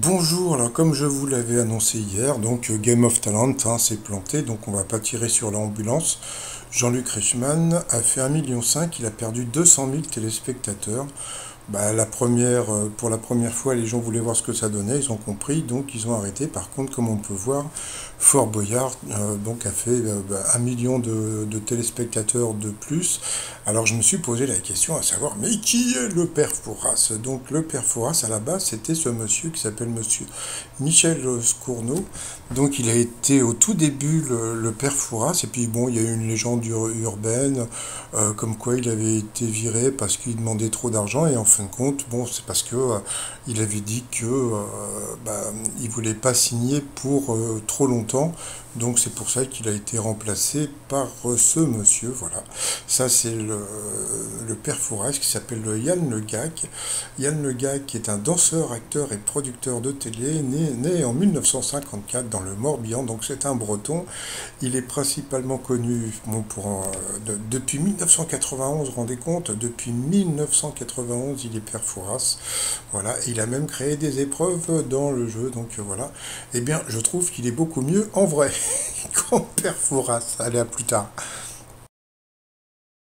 Bonjour, alors comme je vous l'avais annoncé hier, donc euh, Game of Talent hein, s'est planté, donc on va pas tirer sur l'ambulance. Jean-Luc Reichmann a fait 1,5 million, il a perdu 200 000 téléspectateurs. Bah, la première, euh, pour la première fois, les gens voulaient voir ce que ça donnait, ils ont compris, donc ils ont arrêté. Par contre, comme on peut voir, Fort Boyard euh, donc a fait euh, bah, un million de, téléspectateurs de plus. Alors je me suis posé la question à savoir, mais qui est le père Fouras? Donc le père Fouras, à la base, c'était ce monsieur qui s'appelle monsieur Michel Scourneau. Donc il a été au tout début le, père Fouras, et puis bon, il y a eu une légende urbaine, comme quoi il avait été viré parce qu'il demandait trop d'argent, et en fin de compte, bon, c'est parce que euh, il avait dit que euh, bah, il voulait pas signer pour euh, trop longtemps, donc c'est pour ça qu'il a été remplacé par ce monsieur. Voilà, ça c'est le, le père Fouras qui s'appelle Yann Le Gac. Yann Le Gac est un danseur, acteur et producteur de télé, né, né en 1954 dans le Morbihan, donc c'est un Breton. Il est principalement connu bon, pour depuis 1991, rendez compte, depuis 1991 il est Père Fouras. Voilà, il a même créé des épreuves dans le jeu, donc euh, voilà. Eh bien, je trouve qu'il est beaucoup mieux en vrai qu'en Père Fouras. Allez, à plus tard.